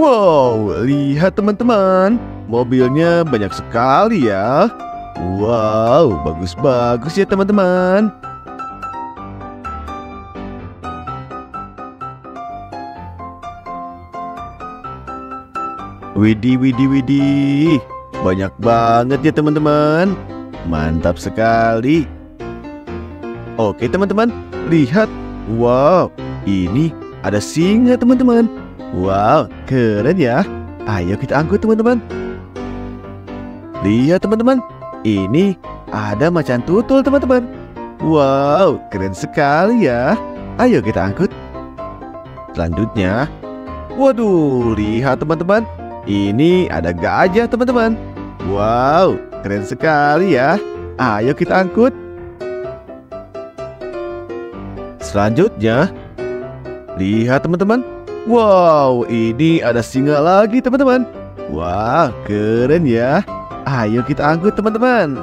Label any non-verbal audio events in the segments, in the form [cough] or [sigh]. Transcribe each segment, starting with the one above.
Wow, lihat teman-teman. Mobilnya banyak sekali ya. Wow, bagus-bagus ya teman-teman. Widih, widih, widih. Banyak banget ya teman-teman. Mantap sekali. Oke teman-teman, lihat. Wow, ini ada singa teman-teman. Wow, keren ya. Ayo kita angkut teman-teman. Lihat teman-teman, ini ada macan tutul teman-teman. Wow, keren sekali ya. Ayo kita angkut. Selanjutnya, waduh, lihat teman-teman. Ini ada gajah teman-teman. Wow, keren sekali ya. Ayo kita angkut. Selanjutnya, lihat teman-teman. Wow, ini ada singa lagi teman-teman. Wah, keren ya. Ayo kita angkut teman-teman.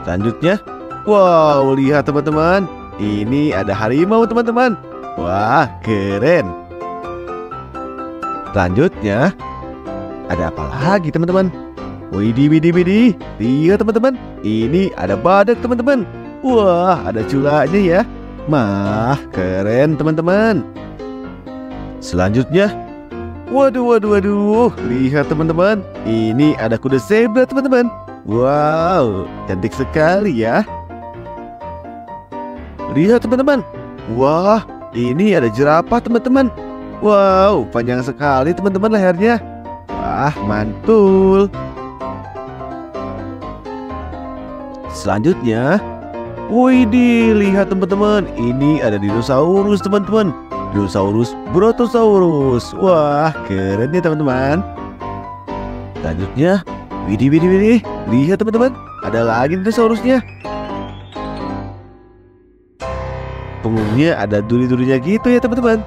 Selanjutnya, wow, lihat teman-teman. Ini ada harimau teman-teman. Wah, keren. Selanjutnya, ada apa lagi teman-teman? Widih, widih, widih. Lihat teman-teman. Ini ada badak teman-teman. Wah, ada culanya ya. Mah, keren teman-teman. Selanjutnya, waduh, waduh, waduh. Lihat teman-teman. Ini ada kuda zebra teman-teman. Wow, cantik sekali ya. Lihat teman-teman. Wah, ini ada jerapah teman-teman. Wow, panjang sekali teman-teman lehernya. Wah, mantul. Selanjutnya, Widih, lihat teman-teman, ini ada dinosaurus teman-teman. Dinosaurus Brontosaurus. Wah, keren ya teman-teman. Selanjutnya, widih, widih, widih, lihat teman-teman, ada lagi dinosaurusnya. Punggungnya ada duri-durinya gitu ya teman-teman.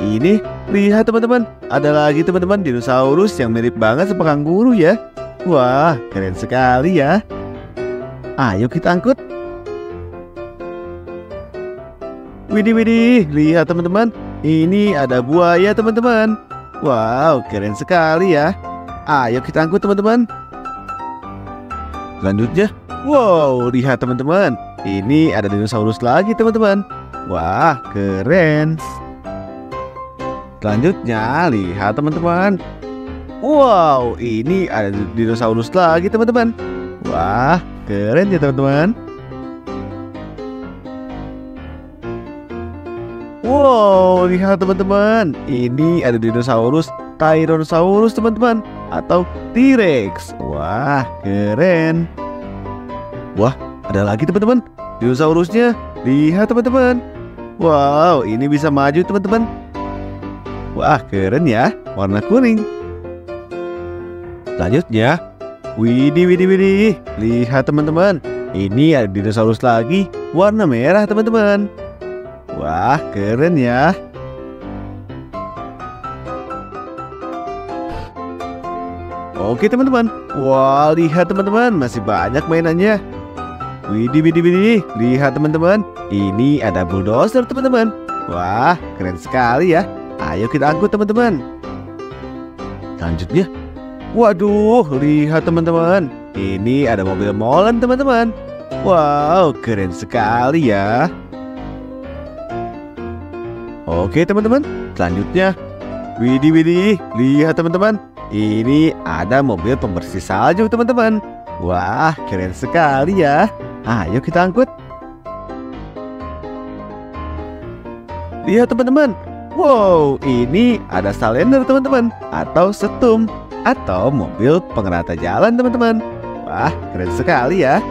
Ini lihat teman-teman, ada lagi teman-teman dinosaurus yang mirip banget sama kanguru ya. Wah, keren sekali ya. Ayo kita angkut. Widih widih, lihat teman-teman. Ini ada buaya teman-teman. Wow, keren sekali ya. Ayo kita angkut teman-teman. Selanjutnya, wow, lihat teman-teman. Ini ada dinosaurus lagi teman-teman. Wah, keren. Selanjutnya, lihat teman-teman. Wow, ini ada dinosaurus lagi teman-teman. Wah, Keren ya teman-teman. Wow, lihat teman-teman. Ini ada dinosaurus Tyrannosaurus teman-teman. Atau T-Rex. Wah, keren. Wah, ada lagi teman-teman. Dinosaurusnya. Lihat teman-teman. Wow, ini bisa maju teman-teman. Wah, keren ya. Warna kuning. Selanjutnya Widih, widih, widih. Lihat teman-teman. Ini ada dinosaurus lagi. Warna merah teman-teman. Wah, keren ya. Oke teman-teman. Wah, lihat teman-teman. Masih banyak mainannya. Widih, widih, widih. Lihat teman-teman. Ini ada bulldozer teman-teman. Wah, keren sekali ya. Ayo kita angkut teman-teman. Selanjutnya Waduh, lihat teman-teman. Ini ada mobil molen teman-teman. Wow, keren sekali ya. Oke teman-teman, selanjutnya. Widih, widih, lihat teman-teman. Ini ada mobil pembersih salju teman-teman. Wah, keren sekali ya. Ayo kita angkut. Lihat teman-teman. Wow, ini ada salender teman-teman atau setum atau mobil pengerata jalan teman-teman. Wah, keren sekali ya.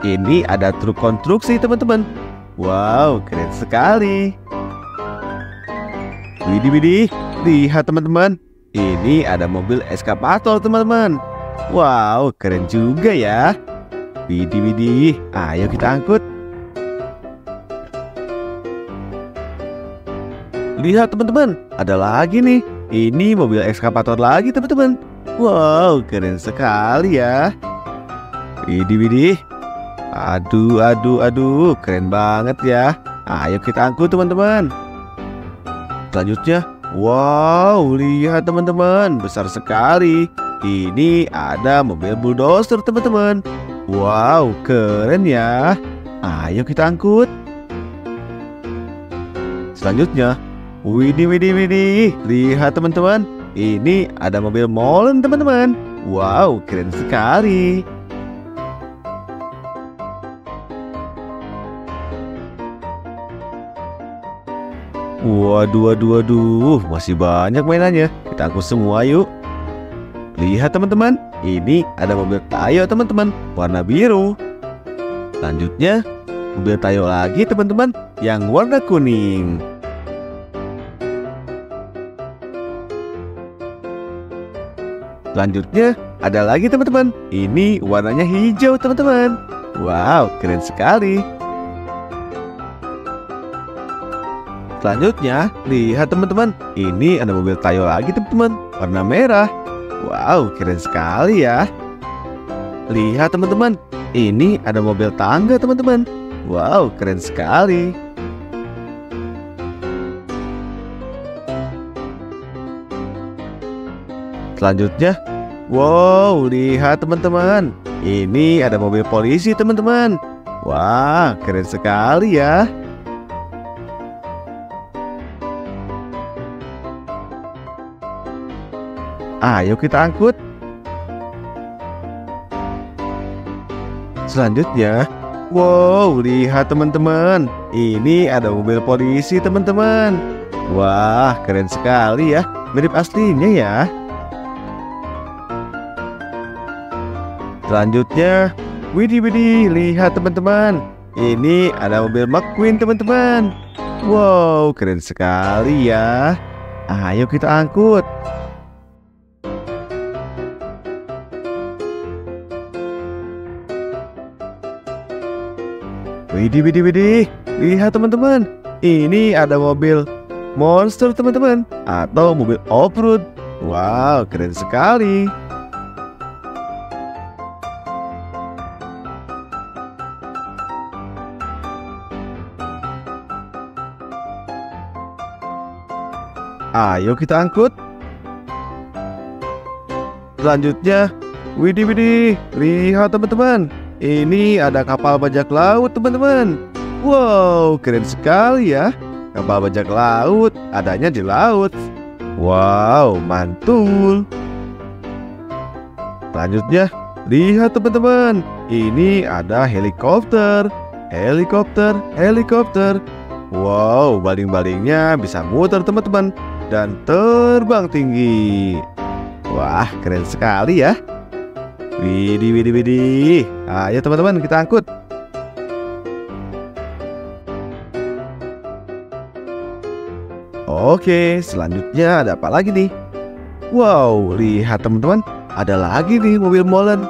Ini ada truk konstruksi teman-teman. Wow, keren sekali. Widih, widih, lihat teman-teman. Ini ada mobil eskapator teman-teman. Wow, keren juga ya. Widih, widih, ayo kita angkut. Lihat teman-teman, ada lagi nih. Ini mobil ekskavator lagi teman-teman. Wow, keren sekali ya. Widih, widih. Aduh, aduh, aduh, keren banget ya. Ayo kita angkut teman-teman. Selanjutnya, wow, lihat teman-teman, besar sekali. Ini ada mobil bulldozer teman-teman. Wow, keren ya. Ayo kita angkut. Selanjutnya, widih, widih, widih. Lihat teman-teman, ini ada mobil molen teman-teman. Wow, keren sekali. Waduh, waduh, waduh, masih banyak mainannya. Kita angkut semua yuk. Lihat teman-teman, ini ada mobil Tayo teman-teman, warna biru. Selanjutnya, mobil Tayo lagi teman-teman, yang warna kuning. Selanjutnya, ada lagi teman-teman, ini warnanya hijau teman-teman. Wow, keren sekali. Selanjutnya, lihat teman-teman, ini ada mobil Tayo lagi teman-teman, warna merah. Wow, keren sekali ya. Lihat teman-teman, ini ada mobil tangga teman-teman. Wow, keren sekali. Selanjutnya, wow, lihat teman-teman, ini ada mobil polisi teman-teman. Wah, keren sekali ya. Ayo kita angkut. Selanjutnya, wow, lihat teman-teman. Ini ada mobil polisi teman-teman. Wah, keren sekali ya. Mirip aslinya ya. Selanjutnya, widih widih, lihat teman-teman. Ini ada mobil McQueen teman-teman. Wow, keren sekali ya. Ayo kita angkut. Widih, widih, widih. Lihat teman-teman. Ini ada mobil monster teman-teman. Atau mobil off-road. Wow, keren sekali. Ayo kita angkut. Selanjutnya, widih widih, lihat teman-teman. Ini ada kapal bajak laut teman-teman. Wow keren sekali ya. Kapal bajak laut adanya di laut. Wow mantul. Selanjutnya lihat teman-teman. Ini ada helikopter. Helikopter Helikopter. Wow baling-balingnya bisa muter teman-teman Dan terbang tinggi Wah keren sekali ya Widih, widih, widih. Ayo teman-teman kita angkut. Oke, selanjutnya ada apa lagi nih? Wow, lihat teman-teman, ada lagi nih mobil molen.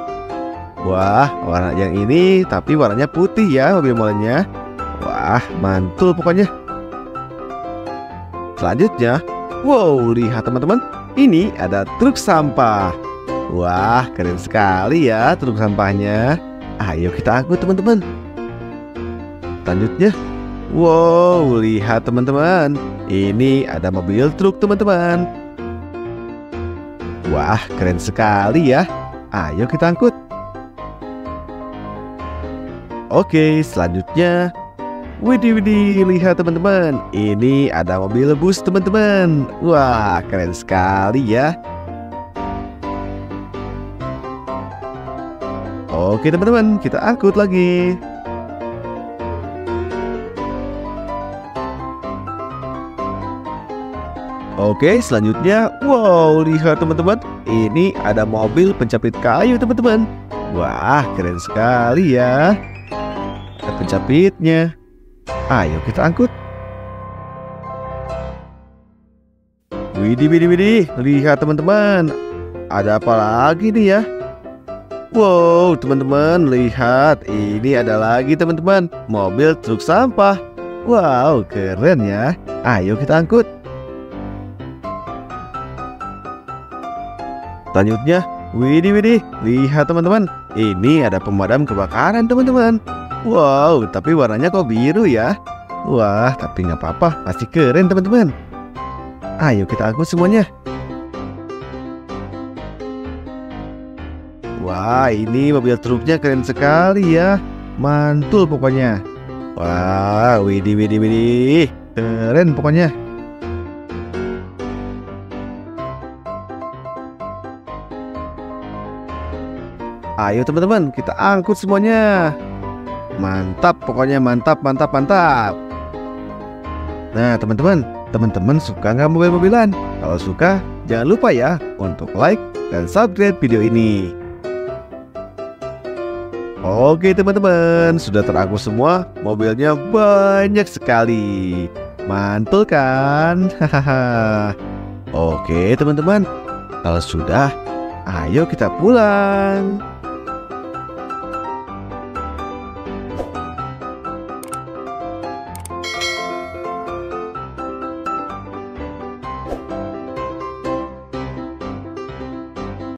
Wah, warna yang ini tapi warnanya putih ya mobil molennya. Wah, mantul pokoknya. Selanjutnya, wow, lihat teman-teman, ini ada truk sampah. Wah, keren sekali ya truk sampahnya. Ayo kita angkut teman-teman. Selanjutnya, wow, lihat teman-teman. Ini ada mobil truk teman-teman. Wah, keren sekali ya. Ayo kita angkut. Oke, selanjutnya Widih widih, lihat teman-teman Ini ada mobil bus teman-teman Wah, keren sekali ya Oke teman-teman, kita angkut lagi. Oke, selanjutnya, wow, lihat teman-teman, ini ada mobil pencapit kayu teman-teman. Wah, keren sekali ya. Pencapitnya. Ayo kita angkut. Widih, widih, widih, lihat teman-teman. Ada apa lagi nih ya? Wow, teman-teman, lihat. Ini ada lagi teman-teman, mobil truk sampah. Wow, keren ya. Ayo kita angkut. Selanjutnya, widih widih, lihat teman-teman. Ini ada pemadam kebakaran teman-teman. Wow, tapi warnanya kok biru ya? Wah, tapi nggak apa-apa, pasti keren teman-teman. Ayo kita angkut semuanya. Wah, ini mobil truknya keren sekali ya. Mantul pokoknya. Wah, widih widih widih. Keren pokoknya. Ayo teman-teman, kita angkut semuanya. Mantap, pokoknya mantap, mantap, mantap. Nah teman-teman, teman-teman suka nggak mobil-mobilan? Kalau suka, jangan lupa ya untuk like dan subscribe video ini. Oke teman-teman, sudah terangkut semua, mobilnya banyak sekali. Mantul kan? Hahaha. [laughs] Oke teman-teman, kalau sudah, ayo kita pulang.